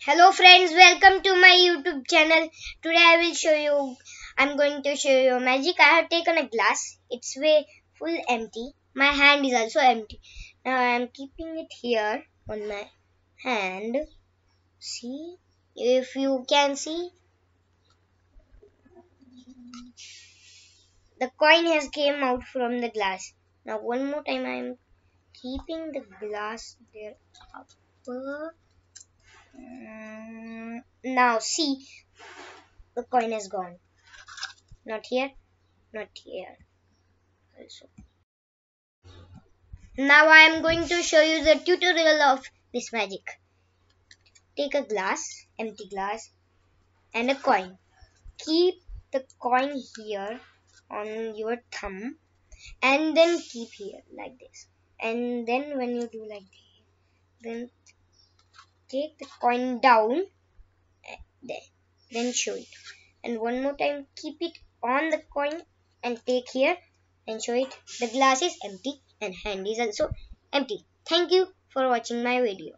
Hello friends, welcome to my YouTube channel. Today I will show you, I'm going to show you magic. I have taken a glass. It's way full empty. My hand is also empty. Now I am keeping it here on my hand. See, if you can see, the coin has came out from the glass. Now one more time I am keeping the glass there upper Mm, now see, the coin is gone. Not here, not here. Also. Now I am going to show you the tutorial of this magic. Take a glass, empty glass, and a coin. Keep the coin here on your thumb and then keep here like this. And then when you do like this, then take the coin down there then show it. And one more time keep it on the coin and take here and show it. The glass is empty and hand is also empty. Thank you for watching my video